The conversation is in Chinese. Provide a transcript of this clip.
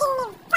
听听